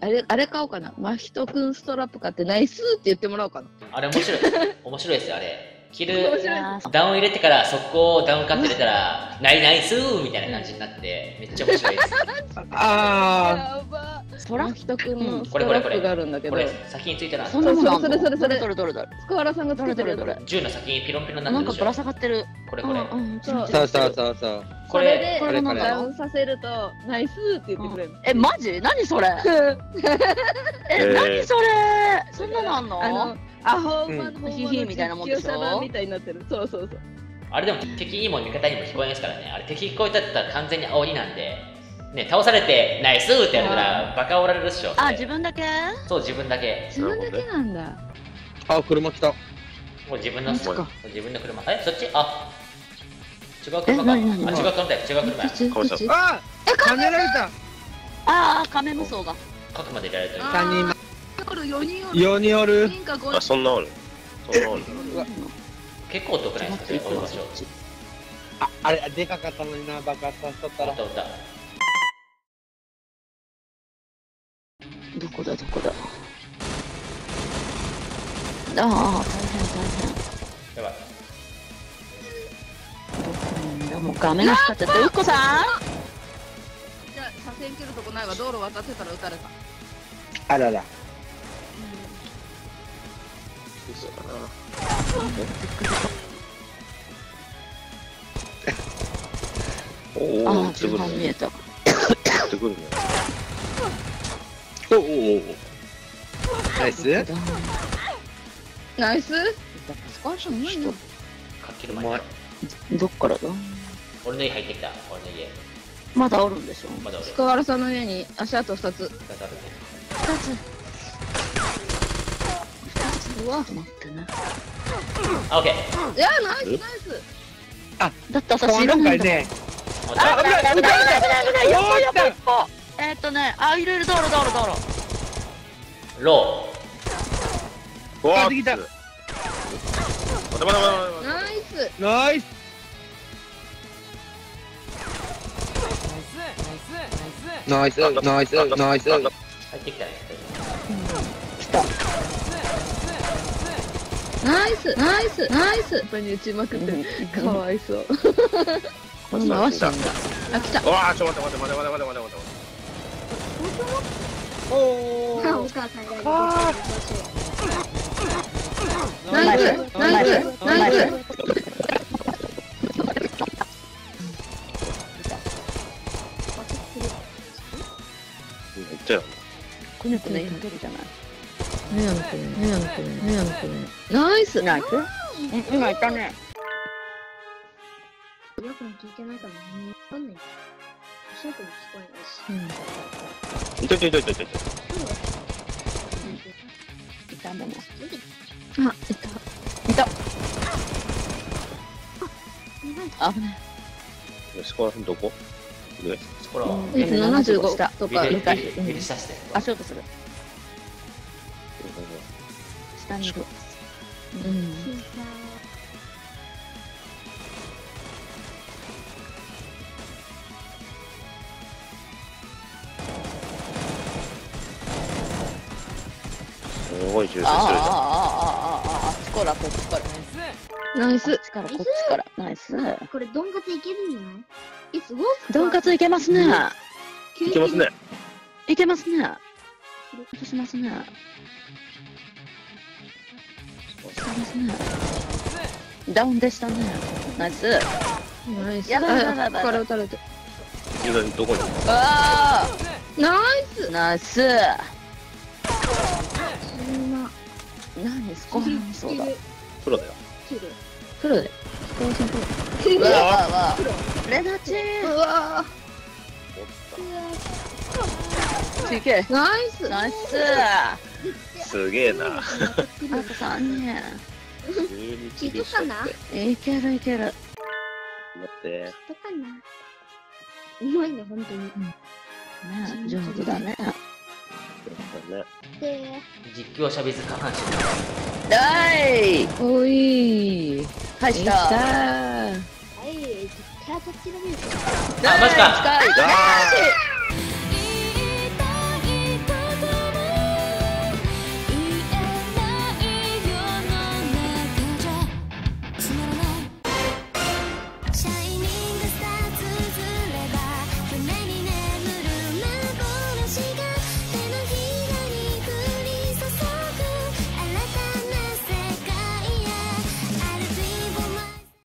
あれ、あれ買おうかな。マヒトくんストラップ買ってナイスって言ってもらおうかな。あれ面白い。面白いですよ、あれ。キル、面白いダウン入れてから速攻ダウンカット入れたら、ナイナイスーみたいな感じになって、めっちゃ面白いです。あやトラマヒトくんうん。のストラップがあるんだけど、これ、先についたら、そんなものあんのそれそれそれ。どれどれどれスコアラさんがつどけてるれ。どれ銃の先にピロンピロンにななんかぶら。下がってる。これこれ。そう。あ。そうそうそう。これ、これでこれなんだダウンさせるとナイスって言ってくれる。えマジ？何それ？えー。何それ？そんなのあんの？あの、アホ馬のうんヒヒみたいなもんでしょ実況者版みたいになってる。そうそうそう。あれでも敵にも味方にも聞こえますからね。あれ敵聞こえたったら完全に煽りなんで、ね、倒されてナイスーってやったらバカおられるっしょ。あ自分だけ？そう、自分だけ。自分だけなんだ。あ、車来た。もう自分の、自分の車。え、そっち？あ違う車か。あ、違う車だよ、違う車や。口かわいそう口あはねられた。ああカメ無双が角まで入れられてる。三人おる4人おる。4人おる。4人か5あ、人。そんなおる。そんなおる。結構遠くないですか、この場所。あ、あれ、でかかったのにな、爆発させとったらおっ。たおった。どこだどこだああ大変大変やばい。どこなんだもう画面が光っちゃってうっこさんじゃあ車線切るとこないわ。道路渡ってたら撃たれた。あらら。そうだな。おお、ああってくるね。自分見えたってくるね。おおおお。ナイス。ナイススカーションないのかっきる前に。どっからだ？俺の家入ってきた、俺の家。まだおるんでしょ？まだ俺。スコアラさんの家に足跡2つ。二つあるね二つ二つうわ待ってねあ、オッケー。いや、ナイスナイスだって私今いらないんだ回ね。ああ、危ない危ない危ない危ない危ないおー横横来た横えーっとね、あ、いるいる道路道路道路。ロうわー。帰ってきた待て待て待て待て。ナイス。ナイス。ナイス。ナイス。ナイス。ー。入ってきた。ね。来た。ナイスナイスナイスやっぱり打ちまくってる。かわいそう。この回しんだあ、来た。うわーちょ待って待って待って待って待って待って待っておお。お母さんがナイスナイスナイスめっちゃやくねくねかけるじゃないねやのこれねやのこれねやのこれナイスナイスうん今いたねよく聞いてないから何もわかんない。おっしゃることも聞こえないし。いたいたいたいたいた。いた。ものあ、いた。い。た危ないそこら辺どこ？上。そこらは、75下とかい。リビリして。足音する。下にいるうん。い重視してるじあああああああああっちからこっちからナイスこっ。ちからこっちからナイスこれ、ドンカツいけるんじゃないえ、すごいドンカツいけますねいけますねいけますね落としますね下ですねダウンでしたねナイスナイス。やばいやばいここから撃たれて。どこにああナイスーナイス何スコアンそうだ。プロだよ。プロで。うわうわうわレナチうわー。TK ナイス。ナイス。すげえな。あと3人12聞くかないけるいける。待って。どかな。うまいね、本当に。ね上手だねね。で、実況者ビズ下半身。はい。おい。返した。い。はい、絶対当たってるね。あマジか。近い。あ